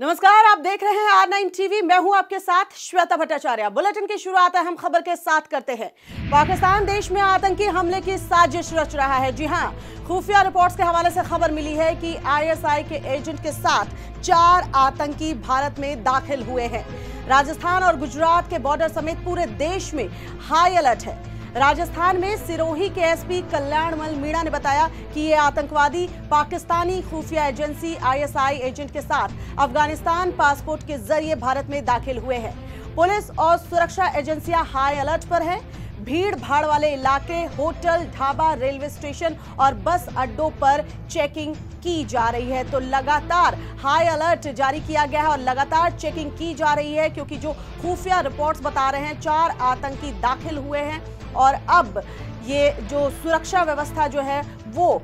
नमस्कार, आप देख रहे हैं आर नाइन टीवी मैं हूँ आपके साथ श्वेता भट्टाचार्य। बुलेटिन की शुरुआत हम खबर के साथ करते हैं। पाकिस्तान देश में आतंकी हमले की साजिश रच रहा है। जी हाँ, खुफिया रिपोर्ट्स के हवाले से खबर मिली है कि आईएसआई के एजेंट के साथ चार आतंकी भारत में दाखिल हुए हैं। राजस्थान और गुजरात के बॉर्डर समेत पूरे देश में हाई अलर्ट है। राजस्थान में सिरोही के एसपी कल्याणमल मीणा ने बताया कि ये आतंकवादी पाकिस्तानी खुफिया एजेंसी आईएसआई एजेंट के साथ अफ़गानिस्तान पासपोर्ट के ज़रिए भारत में दाखिल हुए हैं। पुलिस और सुरक्षा एजेंसियाँ हाई अलर्ट पर हैं। भीड़ भाड़ वाले इलाके, होटल, ढाबा, रेलवे स्टेशन और बस अड्डों पर चेकिंग की जा रही है। तो लगातार हाई अलर्ट जारी किया गया है और लगातार चेकिंग की जा रही है क्योंकि जो खुफिया रिपोर्ट्स बता रहे हैं, चार आतंकी दाखिल हुए हैं और अब ये जो सुरक्षा व्यवस्था जो है, वो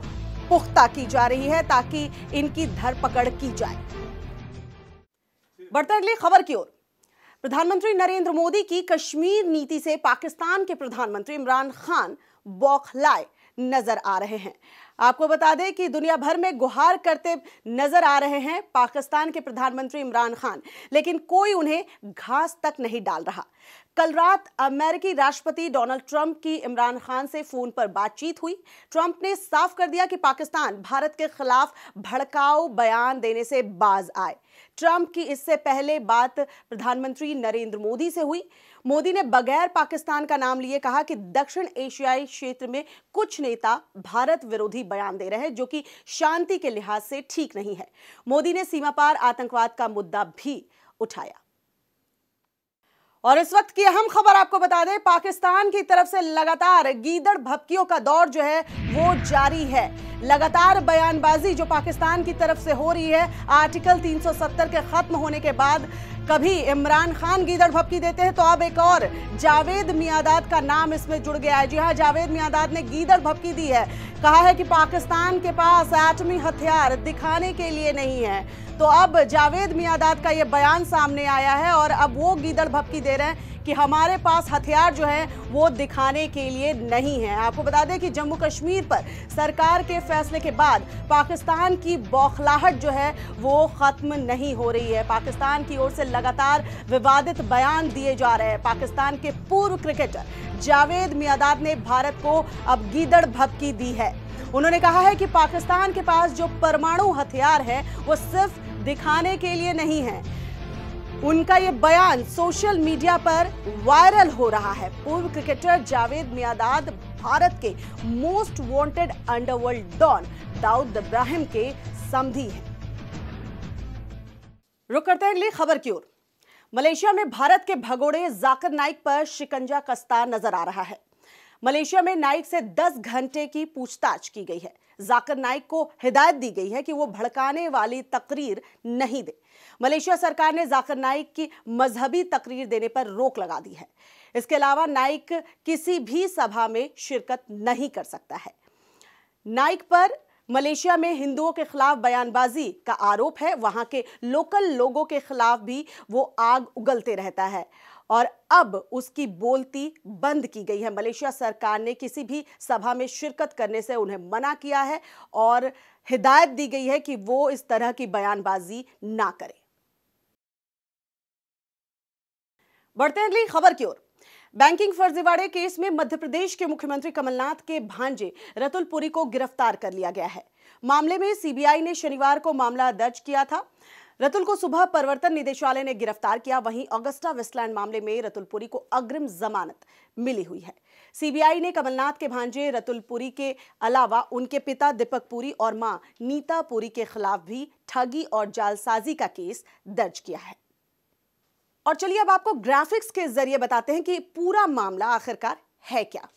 पुख्ता की जा रही है ताकि इनकी धरपकड़ की जाए। बढ़ते अगली खबर की ओर। प्रधानमंत्री नरेंद्र मोदी की कश्मीर नीति से पाकिस्तान के प्रधानमंत्री इमरान खान बौखलाए नज़र आ रहे हैं। आपको बता दें कि दुनिया भर में गुहार करते नज़र आ रहे हैं पाकिस्तान के प्रधानमंत्री इमरान खान, लेकिन कोई उन्हें घास तक नहीं डाल रहा। कल रात अमेरिकी राष्ट्रपति डोनाल्ड ट्रंप की इमरान खान से फ़ोन पर बातचीत हुई। ट्रंप ने साफ़ कर दिया कि पाकिस्तान भारत के खिलाफ भड़काऊ बयान देने से बाज आए। ट्रंप की इससे पहले बात प्रधानमंत्री नरेंद्र मोदी से हुई। मोदी ने बगैर पाकिस्तान का नाम लिए कहा कि दक्षिण एशियाई क्षेत्र में कुछ नेता भारत विरोधी बयान दे रहे हैं, जो कि शांति के लिहाज से ठीक नहीं है। मोदी ने सीमा पार आतंकवाद का मुद्दा भी उठाया। और इस वक्त की अहम खबर आपको बता दें, पाकिस्तान की तरफ़ से लगातार गीदड़ भपकियों का दौर जो है, वो जारी है। लगातार बयानबाजी जो पाकिस्तान की तरफ़ से हो रही है, आर्टिकल 370 के खत्म होने के बाद कभी इमरान खान गीदड़ भपकी देते हैं तो अब एक और जावेद मियादाद का नाम इसमें जुड़ गया है। जी हाँ जावेद मियादाद ने गीदड़ भपकी दी है। कहा है कि पाकिस्तान के पास एटमी हथियार दिखाने के लिए नहीं है। तो अब जावेद मियादाद का ये बयान सामने आया है और अब वो गीदड़ भपकी दे रहे हैं। कि हमारे पास हथियार जो है, वो दिखाने के लिए नहीं है। आपको बता दें कि जम्मू कश्मीर पर सरकार के फैसले के बाद पाकिस्तान की बौखलाहट जो है, वो खत्म नहीं हो रही है। पाकिस्तान की ओर से लगातार विवादित बयान दिए जा रहे हैं। पाकिस्तान के पूर्व क्रिकेटर जावेद मियादाद ने भारत को अब गीदड़ भपकी दी है। उन्होंने कहा है कि पाकिस्तान के पास जो परमाणु हथियार है, वो सिर्फ़ दिखाने के लिए नहीं है। उनका ये बयान सोशल मीडिया पर वायरल हो रहा है। पूर्व क्रिकेटर जावेद मियादाद भारत के most wanted underworld don Dawood Ibrahim के समधी हैं। रुक करते हैं अगली खबर की ओर। मलेशिया में भारत के भगोड़े जाकिर नाइक पर शिकंजा कसता नज़र आ रहा है। मलेशिया में नाइक से 10 घंटे की पूछताछ की गई है। जाकिर नाइक को हिदायत दी गई है कि वो भड़काने वाली तकरीर नहीं दे। मलेशिया सरकार ने जाकिर नाइक की मजहबी तकरीर देने पर रोक लगा दी है। इसके अलावा नाइक किसी भी सभा में शिरकत नहीं कर सकता है। नाइक पर मलेशिया में हिंदुओं के खिलाफ बयानबाजी का आरोप है। वहाँ के लोकल लोगों के खिलाफ भी वो आग उगलते रहता है। और अब उसकी बोलती बंद की गई है। मलेशिया सरकार ने किसी भी सभा में शिरकत करने से उन्हें मना किया है और हिदायत दी गई है कि वो इस तरह की बयानबाजी ना करें। बढ़ते हैं अगली खबर की ओर। बैंकिंग फर्जीवाड़े केस में मध्य प्रदेश के मुख्यमंत्री कमलनाथ के भांजे रतुल पुरी को गिरफ़्तार कर लिया गया है। मामले में सीबीआई ने शनिवार को मामला दर्ज किया था। रतुल को सुबह प्रवर्तन निदेशालय ने गिरफ़्तार किया। वहीं अगस्टा वेस्टलैंड मामले में रतुलपुरी को अग्रिम जमानत मिली हुई है। सीबीआई ने कमलनाथ के भांजे रतुलपुरी के अलावा उनके पिता दीपक पुरी और माँ नीता पुरी के खिलाफ भी ठगी और जालसाजी का केस दर्ज किया है। और चलिए अब आपको ग्राफिक्स के ज़रिए बताते हैं कि पूरा मामला आखिरकार है क्या।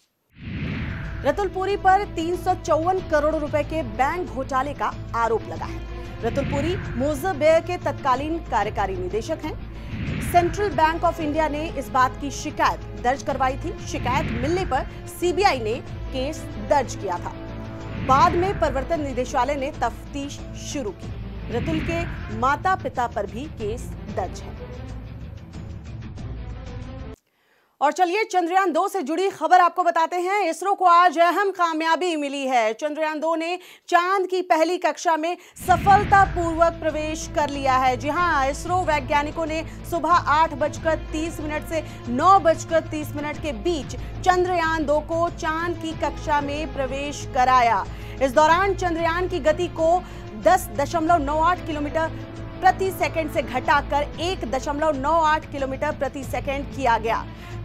रतुलपुरी पर तीन सौ चौवन करोड़ रुपए के बैंक घोटाले का आरोप लगा है। रतुलपुरी मोजर के तत्कालीन कार्यकारी निदेशक हैं। सेंट्रल बैंक ऑफ़ इंडिया ने इस बात की शिकायत दर्ज करवाई थी। शिकायत मिलने पर सीबीआई ने केस दर्ज किया था। बाद में प्रवर्तन निदेशालय ने तफ्तीश शुरू की। रतुल के माता पिता पर भी केस दर्ज है। और चलिए चंद्रयान दो से जुड़ी खबर आपको बताते हैं। इसरो को आज अहम कामयाबी मिली है। चंद्रयान दो ने चाँद की पहली कक्षा में सफलतापूर्वक प्रवेश कर लिया है। जी हाँ इसरो वैज्ञानिकों ने सुबह आठ बजकर तीस मिनट से नौ बजकर तीस मिनट के बीच चंद्रयान दो को चाँद की कक्षा में प्रवेश कराया। इस दौरान चंद्रयान की गति को दस दशमलव नौ आठ किलोमीटर प्रति सेकंड से घटाकर एक दशमलव नौ आठ किलोमीटर प्रति सेकंड किया गया।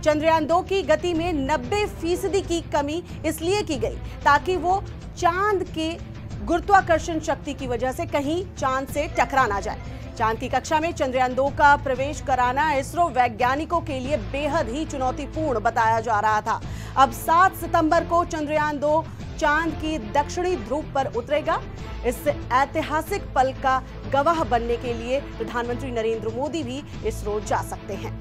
चंद्रयान दो की गति में 90 फ़ीसदी की कमी इसलिए की गई ताकि वो चाँद के गुरुत्वाकर्षण शक्ति की वजह से कहीं चाँद से टकरा ना जाए। चाँद की कक्षा में चंद्रयान दो का प्रवेश कराना इसरो वैज्ञानिकों के लिए बेहद ही चुनौतीपूर्ण बताया जा रहा था। अब 7 सितंबर को चंद्रयान दो चाँद की दक्षिणी ध्रुव पर उतरेगा। इस ऐतिहासिक पल का गवाह बनने के लिए प्रधानमंत्री नरेंद्र मोदी भी इसरो जा सकते हैं।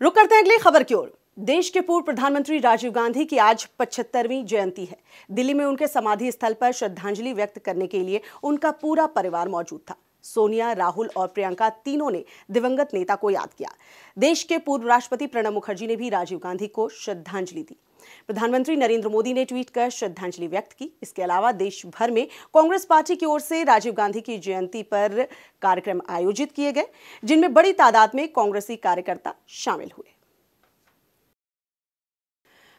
रुक करते हैं अगली खबर की ओर। देश के पूर्व प्रधानमंत्री राजीव गांधी की आज पचहत्तरवीं जयंती है। दिल्ली में उनके समाधि स्थल पर श्रद्धांजलि व्यक्त करने के लिए उनका पूरा परिवार मौजूद था। सोनिया, राहुल और प्रियंका तीनों ने दिवंगत नेता को याद किया। देश के पूर्व राष्ट्रपति प्रणब मुखर्जी ने भी राजीव गांधी को श्रद्धांजलि दी। प्रधानमंत्री नरेंद्र मोदी ने ट्वीट कर श्रद्धांजलि व्यक्त की। इसके अलावा देश भर में कांग्रेस पार्टी की ओर से राजीव गांधी की जयंती पर कार्यक्रम आयोजित किए गए, जिनमें बड़ी तादाद में कांग्रेसी कार्यकर्ता शामिल हुए।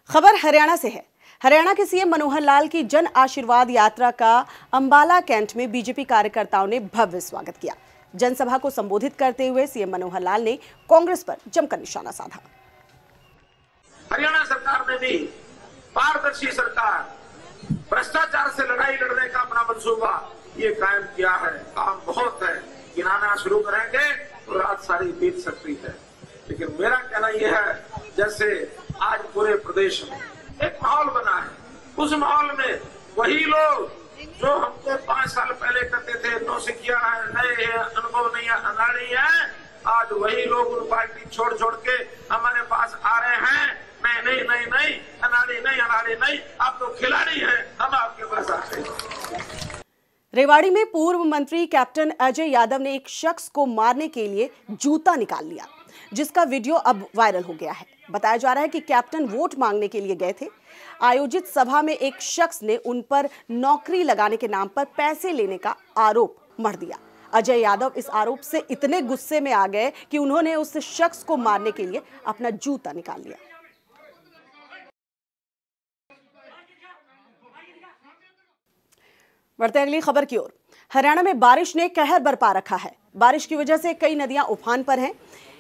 खबर हरियाणा से है। हरियाणा के सीएम मनोहर लाल की जन आशीर्वाद यात्रा का अंबाला कैंट में बीजेपी कार्यकर्ताओं ने भव्य स्वागत किया। जनसभा को संबोधित करते हुए सीएम मनोहर लाल ने कांग्रेस पर जमकर निशाना साधा। हरियाणा सरकार ने भी, पारदर्शी सरकार, भ्रष्टाचार से लड़ाई लड़ने का अपना मंसूबा ये कायम किया है। काम बहुत है। गिनाना शुरू करेंगे तो रात सारी बीत सकती है। लेकिन मेरा कहना यह है, जैसे आज पूरे प्रदेश में एक माहौल बना है, उस माहौल में वही लोग जो हमको पाँच साल पहले करते थे, नौ से किया है, नए अनुभव नहीं है, अनाड़ी है, आज वही लोग उन पार्टी छोड़ छोड़ के हमारे पास आ रहे हैं। नहीं नहीं नहीं नहीं। अनाड़ी नहीं अनाड़ी नहीं। आप तो खिलाड़ी हैं। हम आपके पास आते हैं रेवाड़ी में पूर्व मंत्री कैप्टन अजय यादव ने एक शख्स को मारने के लिए जूता निकाल लिया, जिसका वीडियो अब वायरल हो गया है। बताया जा रहा है कि कैप्टन वोट मांगने के लिए गए थे। आयोजित सभा में एक शख्स ने उन पर नौकरी लगाने के नाम पर पैसे लेने का आरोप मढ़ दिया। अजय यादव इस आरोप से इतने गुस्से में आ गए कि उन्होंने उस शख्स को मारने के लिए अपना जूता निकाल लिया। बढ़ते अगली खबर की ओर। हरियाणा में बारिश ने कहर बरपा रखा है। बारिश की वजह से कई नदियाँ उफान पर हैं।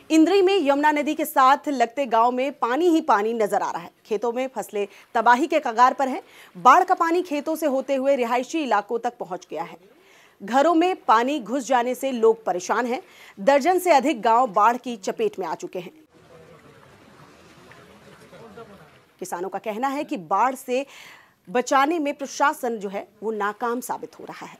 इंद्री में यमुना नदी के साथ लगते गाँव में पानी ही पानी नज़र आ रहा है। खेतों में फ़सलें तबाही के कगार पर हैं। बाढ़ का पानी खेतों से होते हुए रिहायशी इलाकों तक पहुँच गया है। घरों में पानी घुस जाने से लोग परेशान हैं। दर्जन से अधिक गाँव बाढ़ की चपेट में आ चुके हैं। किसानों का कहना है कि बाढ़ से बचाने में प्रशासन जो है, वो नाकाम साबित हो रहा है।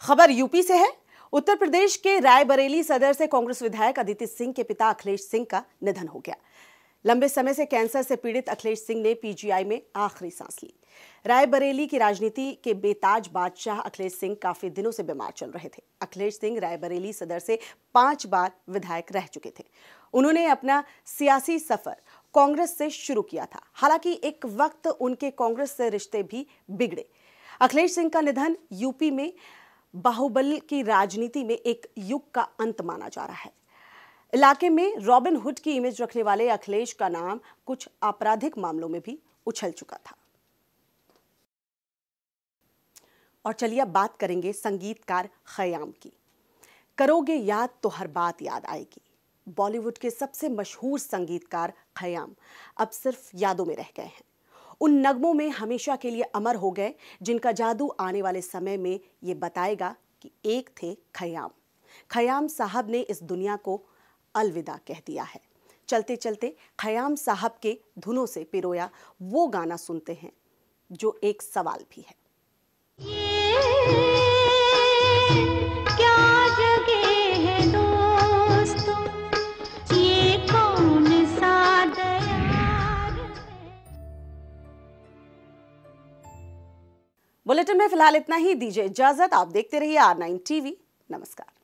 खबर यूपी से है, उत्तर प्रदेश के रायबरेली सदर से कांग्रेस विधायक अदिति सिंह के पिता अखिलेश सिंह का निधन हो गया। लंबे समय से कैंसर से पीड़ित अखिलेश सिंह ने पीजीआई में आखिरी सांस ली। रायबरेली की राजनीति के बेताज बादशाह अखिलेश सिंह काफ़ी दिनों से बीमार चल रहे थे। अखिलेश सिंह रायबरेली सदर से पाँच बार विधायक रह चुके थे। उन्होंने अपना सियासी सफ़र कांग्रेस से शुरू किया था। हालाँकि एक वक्त उनके कांग्रेस से रिश्ते भी बिगड़े। अखिलेश सिंह का निधन यूपी में बाहुबल की राजनीति में एक युग का अंत माना जा रहा है। इलाके में रॉबिन हुड की इमेज रखने वाले अखिलेश का नाम कुछ आपराधिक मामलों में भी उछल चुका था। और चलिए अब बात करेंगे संगीतकार खयाम की। करोगे याद तो हर बात याद आएगी। बॉलीवुड के सबसे मशहूर संगीतकार खयाम अब सिर्फ़ यादों में रह गए हैं। उन नगमों में हमेशा के लिए अमर हो गए, जिनका जादू आने वाले समय में ये बताएगा कि एक थे खयाम। खयाम साहब ने इस दुनिया को अलविदा कह दिया है। चलते चलते खयाम साहब के धुनों से पिरोया वो गाना सुनते हैं जो एक सवाल भी है? बुलेटिन में फ़िलहाल इतना ही। दीजिए इजाज़त। आप देखते रहिए आर नाइन टीवी। नमस्कार।